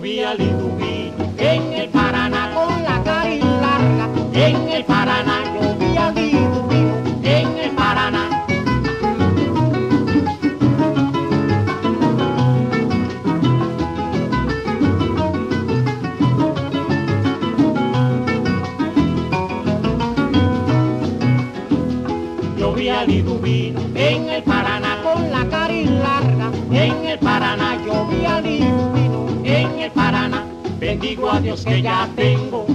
vi al en el Paraná con la cari larga, en el Paraná yo vi al Liduvino en el Paraná. Yo vi al en el Paraná con la cari larga, en el Paraná el Paraná. Bendigo a Dios que ya tengo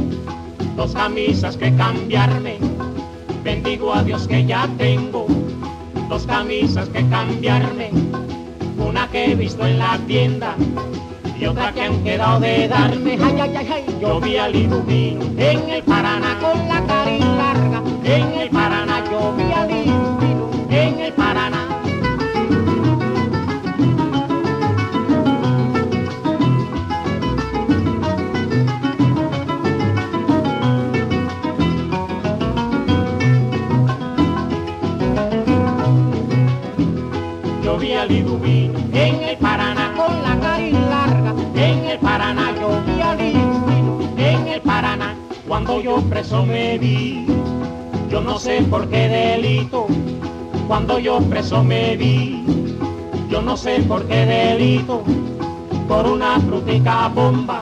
dos camisas que cambiarme. Bendigo a Dios que ya tengo dos camisas que cambiarme. Una que he visto en la tienda y otra que han quedado de darme. Ay, ay, ay, ay. Yo vi al Liduvino en el Paraná en el Paraná con la cari larga. En el Paraná yo vi al en el Paraná. Cuando yo preso me vi, yo no sé por qué delito. Cuando yo preso me vi, yo no sé por qué delito. Por una frutica bomba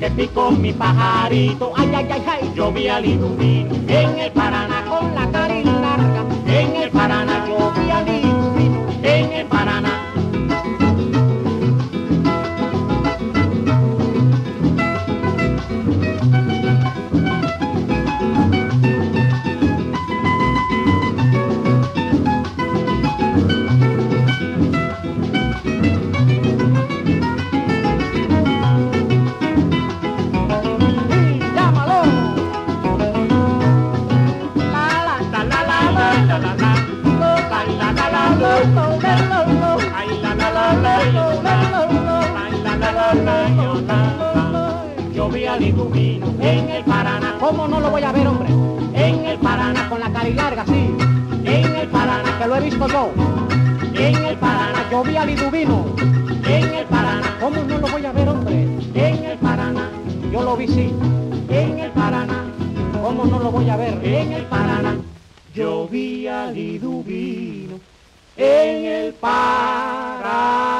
que picó mi pajarito. Ay, ay, ay, ay. Yo vi al Liduvino en el Paraná con la cari En el Paraná. ¿Cómo no lo voy a ver, hombre? En el Paraná con la cari larga, sí. En el Paraná que lo he visto yo. En el Paraná yo vi Liduvino. En el Paraná. ¿Cómo no lo voy a ver, hombre? En el Paraná yo lo vi, sí. En el Paraná. ¿Cómo no lo voy a ver? En el Paraná. Yo vi Liduvino en el Paraná.